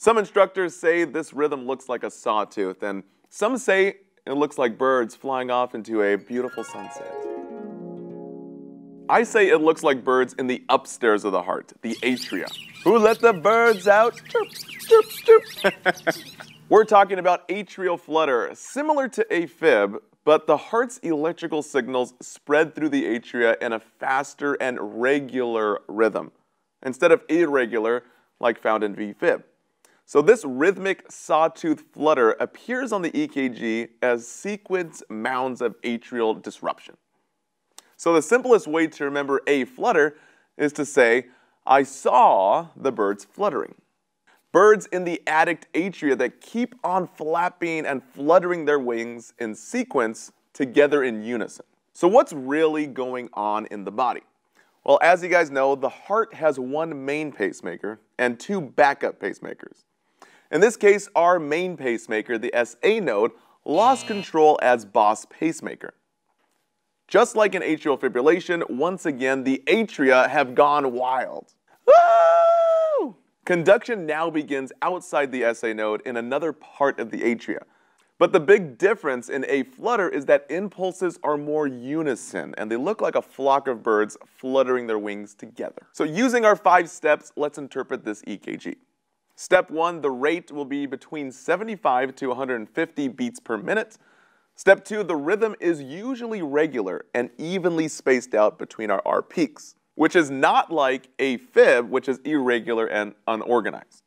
Some instructors say this rhythm looks like a sawtooth, and some say it looks like birds flying off into a beautiful sunset. I say it looks like birds in the upstairs of the heart, the atria. Who let the birds out? Chirp, chirp, chirp. We're talking about atrial flutter, similar to AFib, but the heart's electrical signals spread through the atria in a faster and regular rhythm, instead of irregular like found in VFib. So this rhythmic sawtooth flutter appears on the EKG as sequence mounds of atrial disruption. So the simplest way to remember a flutter is to say, I saw the birds fluttering. Birds in the adduct atria that keep on flapping and fluttering their wings in sequence together in unison. So what's really going on in the body? Well, as you guys know, the heart has one main pacemaker and two backup pacemakers. In this case, our main pacemaker, the SA node, lost control as boss pacemaker. Just like in atrial fibrillation, once again, the atria have gone wild. Woo! Conduction now begins outside the SA node in another part of the atria. But the big difference in a flutter is that impulses are more unison and they look like a flock of birds fluttering their wings together. So using our five steps, let's interpret this EKG. Step one, the rate will be between 75 to 150 beats per minute. Step two, the rhythm is usually regular and evenly spaced out between our R peaks, which is not like AFib, which is irregular and unorganized.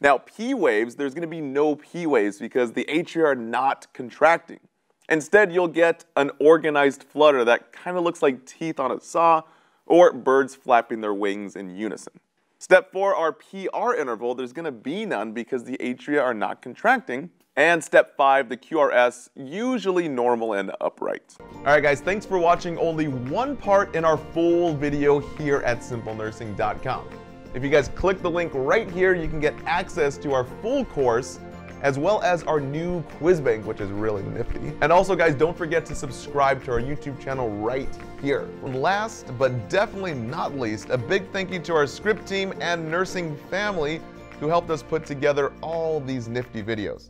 Now, P waves, there's going to be no P waves because the atria are not contracting. Instead, you'll get an organized flutter that kind of looks like teeth on a saw or birds flapping their wings in unison. Step four, our PR interval, there's going to be none because the atria are not contracting. And step five, the QRS, usually normal and upright. All right, guys, thanks for watching only one part in our full video here at simplenursing.com. If you guys click the link right here, you can get access to our full course as well as our new quiz bank, which is really nifty. And also, guys, don't forget to subscribe to our YouTube channel right here. Last, but definitely not least, a big thank you to our script team and nursing family who helped us put together all these nifty videos.